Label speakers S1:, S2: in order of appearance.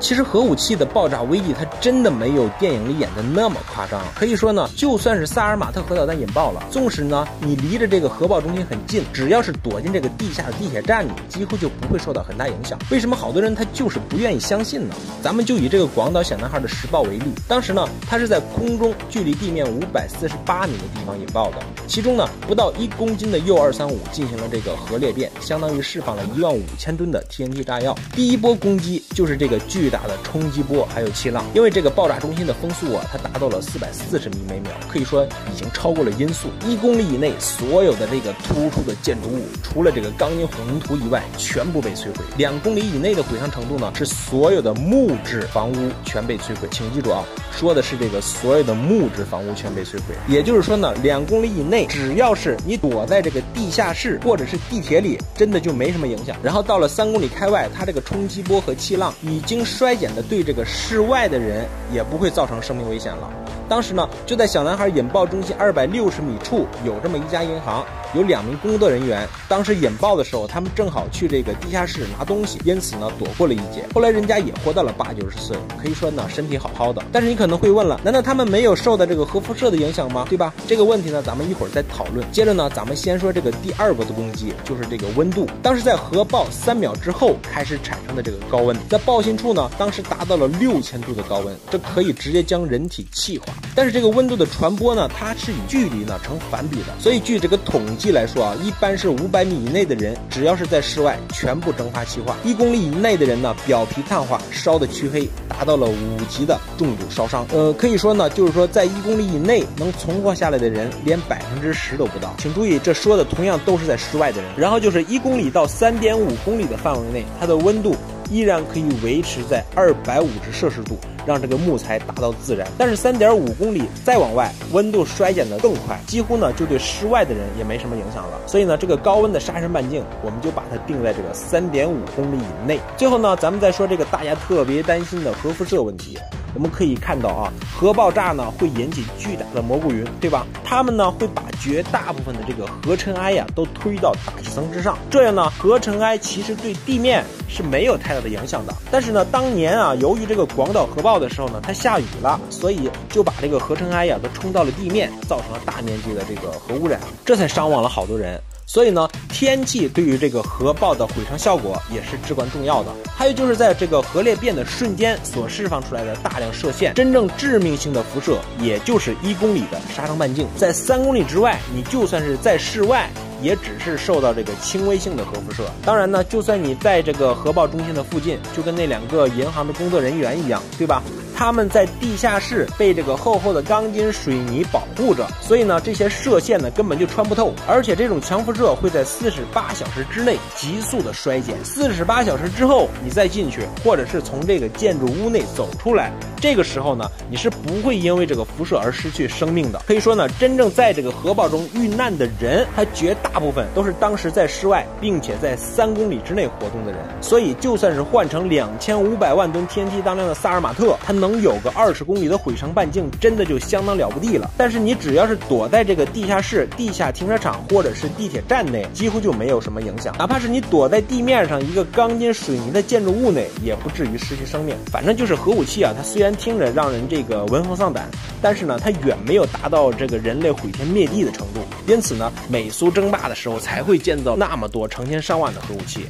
S1: 其实核武器的爆炸威力，它真的没有电影里演的那么夸张。可以说呢，就算是萨尔马特核导弹引爆了，纵使呢你离着这个核爆中心很近，只要是躲进这个地下的地铁站里，几乎就不会受到很大影响。为什么好多人他就是不愿意相信呢？咱们就以这个广岛小男孩的实爆为例，当时呢，他是在空中距离地面五百四十八米的地方引爆的，其中呢不到一公斤的铀二三五进行了这个核裂变，相当于释放了一万五千吨的 TNT 炸药。第一波攻击就是这个巨大的冲击波，还有气浪，因为这个爆炸中心的风速啊，它达到了四百四十米每秒，可以说已经超过了音速。一公里以内所有的这个突出的建筑物，除了这个钢筋混凝土以外，全部被摧毁。两公里以内的毁伤程度呢，是所有的木质房屋全被摧毁。请记住啊，说的是这个所有的木质房屋全被摧毁。也就是说呢，两公里以内，只要是你躲在这个地下室或者是地铁里，真的就没什么影响。然后到了三公里开外，它这个冲击波和气浪已经衰减的对这个室外的人也不会造成生命危险了。当时呢，就在小男孩引爆中心二百六十米处有这么一家银行，有两名工作人员。当时引爆的时候，他们正好去这个地下室拿东西，因此呢躲过了一劫。后来人家也活到了八九十岁，可以说呢身体好好的。但是你可能会问了，难道他们没有受到这个核辐射的影响吗？对吧？这个问题呢，咱们一会儿再讨论。接着呢，咱们先说这个第二波的攻击，就是这个温度。当时在核爆三秒之后开始产生的这个高温，在爆心处呢，当时达到了六千度的高温，这可以直接将人体气化。但是这个温度的传播呢，它是与距离呢成反比的，所以据这个统计来说啊，一般是五百米以内的人，只要是在室外，全部蒸发气化；一公里以内的人呢，表皮碳化，烧的黢黑，达到了五级的重度烧伤。呃，可以说呢，就是说在一公里以内能存活下来的人，连百分之十都不到。请注意，这说的同样都是在室外的人。然后就是一公里到三点五公里的范围内，它的温度。依然可以维持在二百五十摄氏度，让这个木材达到自燃。但是三点五公里再往外，温度衰减的更快，几乎呢就对室外的人也没什么影响了。所以呢，这个高温的杀伤半径，我们就把它定在这个三点五公里以内。最后呢，咱们再说这个大家特别担心的核辐射问题。我们可以看到啊，核爆炸呢会引起巨大的蘑菇云，对吧？它们呢会把绝大部分的这个核尘埃呀都推到大气层之上，这样呢核尘埃其实对地面是没有太大的影响的。但是呢，当年啊由于这个广岛核爆的时候呢，它下雨了，所以就把这个核尘埃呀都冲到了地面，造成了大面积的这个核污染，这才伤亡了好多人。所以呢，天气对于这个核爆的毁伤效果也是至关重要的。还有就是在这个核裂变的瞬间所释放出来的大量射线，真正致命性的辐射，也就是一公里的杀伤半径。在三公里之外，你就算是在室外。也只是受到这个轻微性的核辐射。当然呢，就算你在这个核爆中心的附近，就跟那两个银行的工作人员一样，对吧？他们在地下室被这个厚厚的钢筋水泥保护着，所以呢，这些射线呢根本就穿不透。而且这种强辐射会在四十八小时之内急速的衰减。四十八小时之后，你再进去，或者是从这个建筑屋内走出来，这个时候呢，你是不会因为这个辐射而失去生命的。可以说呢，真正在这个核爆中遇难的人，他绝大。部分都是当时在室外，并且在三公里之内活动的人，所以就算是换成两千五百万吨 TNT 当量的萨尔马特，它能能有个二十公里的毁伤半径，真的就相当了不地了。但是你只要是躲在这个地下室、地下停车场或者是地铁站内，几乎就没有什么影响。哪怕是你躲在地面上一个钢筋水泥的建筑物内，也不至于失去生命。反正就是核武器啊，它虽然听着让人这个闻风丧胆，但是呢，它远没有达到这个人类毁天灭地的程度。因此呢，美苏争霸。的时候才会建造那么多成千上万的核武器。